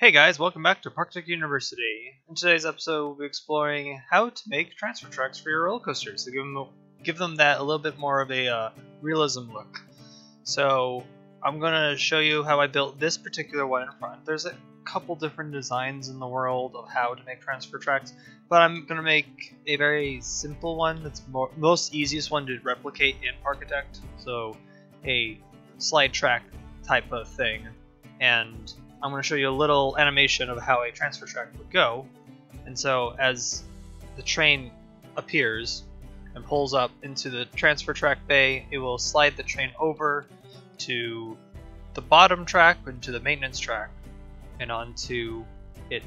Hey guys, welcome back to Parkitect University. In today's episode, we'll be exploring how to make transfer tracks for your roller coasters to give them, give them that a little bit more of a uh, realism look. So, I'm going to show you how I built this particular one in front. There's a couple different designs in the world of how to make transfer tracks, but I'm going to make a very simple one that's more, most easiest one to replicate in Parkitect. So, a slide track type of thing. And I'm going to show you a little animation of how a transfer track would go. And so as the train appears and pulls up into the transfer track bay, it will slide the train over to the bottom track, into the maintenance track, and onto it,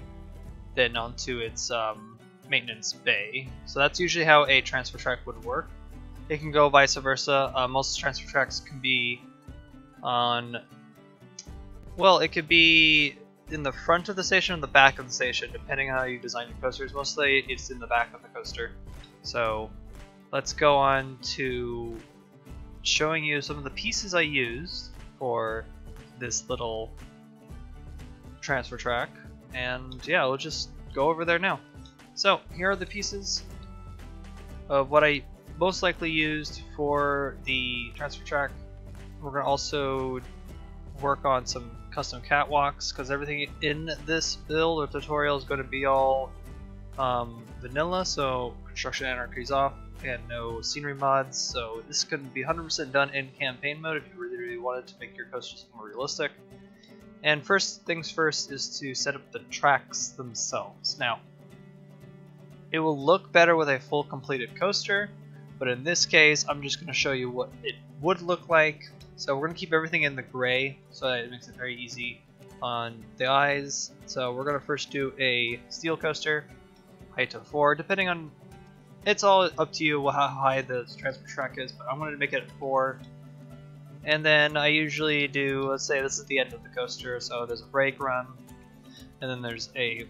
then onto its um, maintenance bay. So that's usually how a transfer track would work. It can go vice versa. Uh, most transfer tracks can be on well, it could be in the front of the station or the back of the station, depending on how you design your coasters. Mostly it's in the back of the coaster. So let's go on to showing you some of the pieces I used for this little transfer track. And yeah, we'll just go over there now. So here are the pieces of what I most likely used for the transfer track. We're going to also work on some custom catwalks because everything in this build or tutorial is going to be all um, vanilla, so construction anarchy is off and no scenery mods. So this can be 100% done in campaign mode if you really, really wanted to make your coasters more realistic. And first things first is to set up the tracks themselves. Now, it will look better with a full completed coaster, but in this case, I'm just going to show you what it would look like so we're going to keep everything in the gray so that it makes it very easy on the eyes. So we're going to first do a steel coaster, height of 4, depending on... It's all up to you how high the transfer track is, but I'm going to make it 4. And then I usually do, let's say this is the end of the coaster, so there's a brake run, and then there's a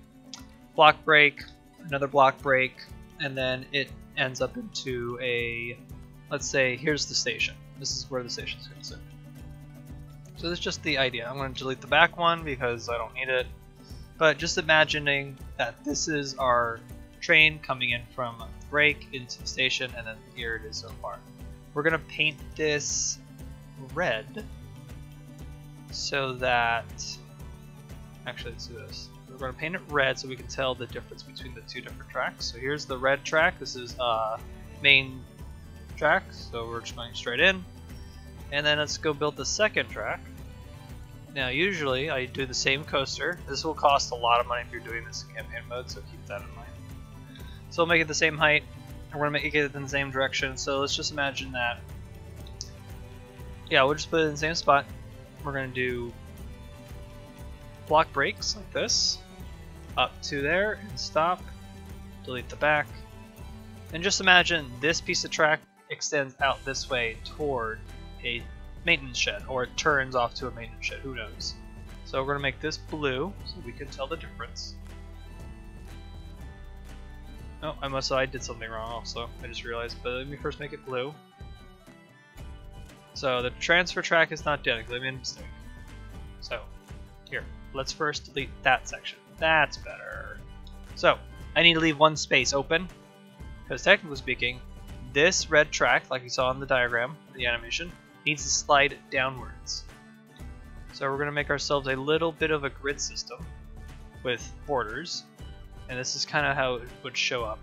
block brake, another block brake, and then it ends up into a, let's say, here's the station. This is where the station is going to sit. So that's just the idea. I'm going to delete the back one because I don't need it. But just imagining that this is our train coming in from brake into the station and then here it is so far. We're going to paint this red so that actually let's do this. We're going to paint it red so we can tell the difference between the two different tracks. So here's the red track. This is uh, main track, so we're just going straight in. And then let's go build the second track. Now usually I do the same coaster. This will cost a lot of money if you're doing this in campaign mode, so keep that in mind. So we'll make it the same height. and We're to make it in the same direction, so let's just imagine that. Yeah, we'll just put it in the same spot. We're to do block brakes like this. Up to there and stop. Delete the back. And just imagine this piece of track extends out this way toward a maintenance shed, or it turns off to a maintenance shed, who knows. So we're going to make this blue, so we can tell the difference. Oh, I must I did something wrong also, I just realized, but let me first make it blue. So the transfer track is not dead, I made a mistake. So, here, let's first delete that section. That's better. So, I need to leave one space open, because technically speaking, this red track, like you saw in the diagram, the animation, needs to slide downwards. So we're going to make ourselves a little bit of a grid system with borders, and this is kind of how it would show up,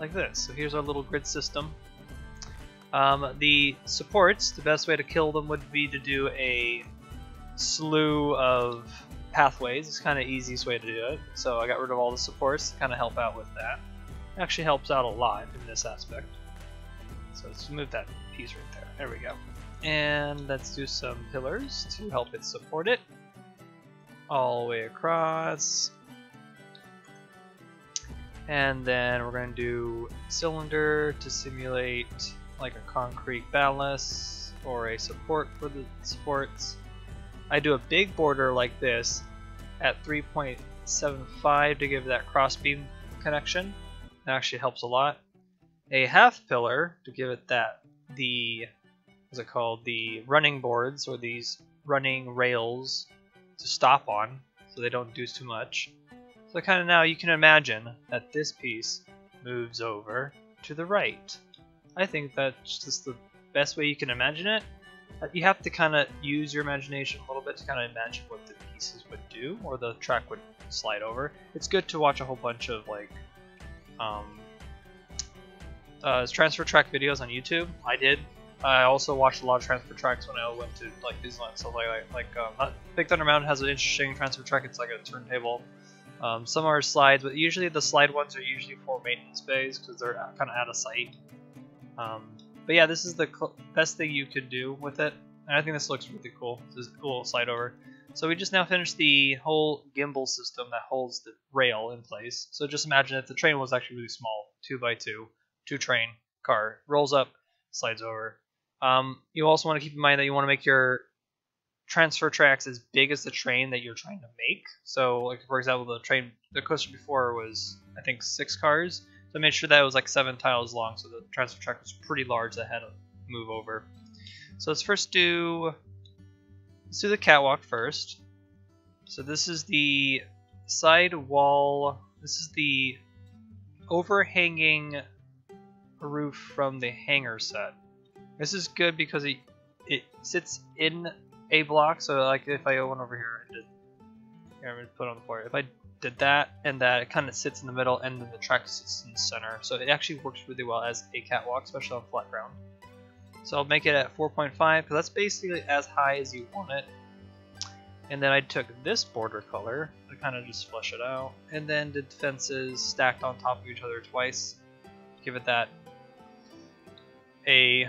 like this. So here's our little grid system. Um, the supports, the best way to kill them would be to do a slew of pathways. It's kind of easiest way to do it. So I got rid of all the supports to kind of help out with that. It actually helps out a lot in this aspect. So let's move that piece right there. There we go. And let's do some pillars to help it support it. All the way across. And then we're going to do cylinder to simulate like a concrete ballast or a support for the supports. I do a big border like this at 3.75 to give that crossbeam connection. That actually helps a lot. A half pillar to give it that the what's it called the running boards or these running rails to stop on so they don't do too much. So kind of now you can imagine that this piece moves over to the right. I think that's just the best way you can imagine it. Uh, you have to kind of use your imagination a little bit to kind of imagine what the pieces would do or the track would slide over. It's good to watch a whole bunch of like um, uh, transfer track videos on YouTube. I did. I also watched a lot of transfer tracks when I went to like Disneyland. So like like, like um, Big Thunder Mountain has an interesting transfer track. It's like a turntable. Um, some are slides, but usually the slide ones are usually for maintenance bays because they're kind of out of sight. Um, but yeah, this is the best thing you could do with it, and I think this looks really cool. This is a cool slide over. So we just now finished the whole gimbal system that holds the rail in place. So just imagine if the train was actually really small, two by two, two train car rolls up, slides over. Um, you also want to keep in mind that you want to make your transfer tracks as big as the train that you're trying to make. So, like for example, the train, the coaster before was I think six cars. So I made sure that it was like seven tiles long, so the transfer track was pretty large that had to move over. So let's first do let's do the catwalk first. So this is the side wall. This is the overhanging roof from the hangar set. This is good because it it sits in a block. So like if I go one over here, I did. Here, I'm gonna put on the floor. If I did that and that it kind of sits in the middle and then the track sits in the center. So it actually works really well as a catwalk, especially on flat ground. So I'll make it at 4.5 because that's basically as high as you want it. And then I took this border color to kind of just flesh it out. And then did fences stacked on top of each other twice. Give it that a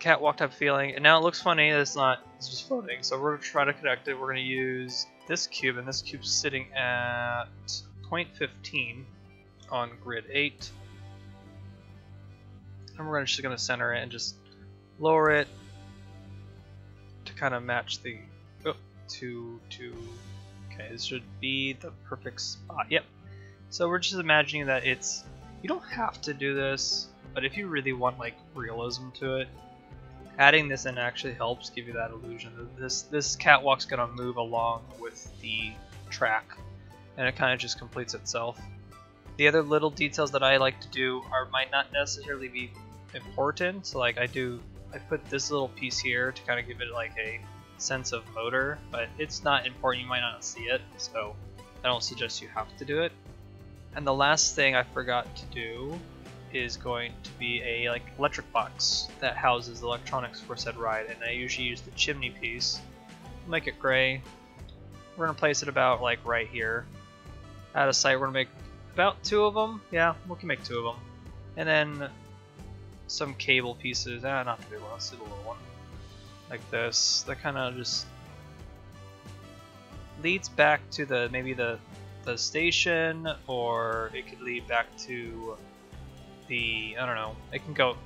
catwalk type feeling. And now it looks funny, it's not, it's just floating. So we're going to try to connect it. We're going to use this cube, and this cube's sitting at 0.15 on grid 8. And we're just going to center it and just lower it to kind of match the oh, to to okay this should be the perfect spot yep so we're just imagining that it's you don't have to do this but if you really want like realism to it adding this in actually helps give you that illusion. This this catwalk's gonna move along with the track, and it kind of just completes itself. The other little details that I like to do are might not necessarily be important. So like I do, I put this little piece here to kind of give it like a sense of motor, but it's not important. You might not see it, so I don't suggest you have to do it. And the last thing I forgot to do is going to be a like electric box that houses the electronics for said ride, and I usually use the chimney piece. Make it gray. We're gonna place it about like right here. Out of sight, we're gonna make about two of them. Yeah, we can make two of them, and then some cable pieces. Ah, not the big one. Let's do the little one, like this. That kind of just leads back to the maybe the the station, or it could lead back to the I don't know. It can go,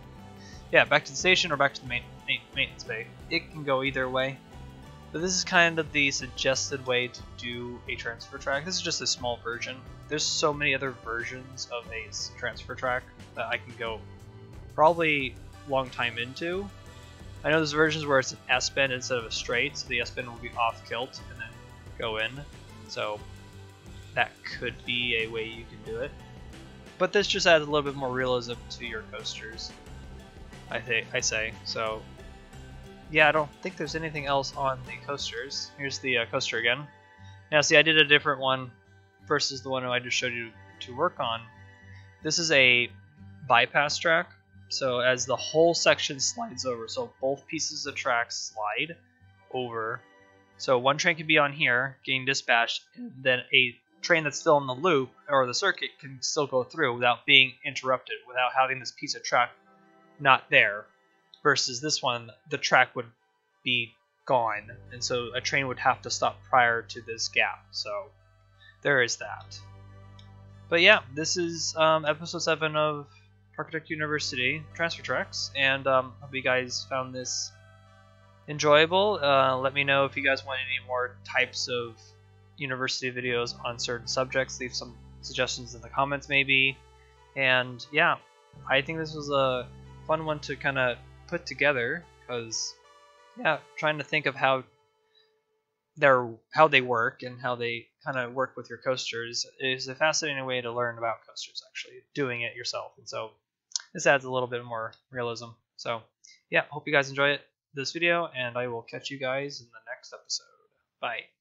yeah, back to the station or back to the main, main, maintenance bay. It can go either way. But this is kind of the suggested way to do a transfer track. This is just a small version. There's so many other versions of a transfer track that I can go probably long time into. I know there's versions where it's an S bend instead of a straight, so the S bend will be off kilt and then go in. So that could be a way you can do it. But this just adds a little bit more realism to your coasters. I think I say so. Yeah, I don't think there's anything else on the coasters. Here's the uh, coaster again. Now, see, I did a different one versus the one I just showed you to work on. This is a bypass track. So as the whole section slides over, so both pieces of track slide over. So one train can be on here, getting dispatched, and then a train that's still in the loop or the circuit can still go through without being interrupted, without having this piece of track not there. Versus this one, the track would be gone, and so a train would have to stop prior to this gap. So there is that. But yeah, this is um, episode 7 of Parkitect University Transfer Tracks, and um, hope you guys found this enjoyable. Uh, let me know if you guys want any more types of university videos on certain subjects. Leave some suggestions in the comments maybe. And yeah, I think this was a fun one to kind of put together because yeah, trying to think of how their how they work and how they kind of work with your coasters is a fascinating way to learn about coasters. Actually, doing it yourself, and so this adds a little bit more realism. So yeah, hope you guys enjoy it this video, and I will catch you guys in the next episode. Bye.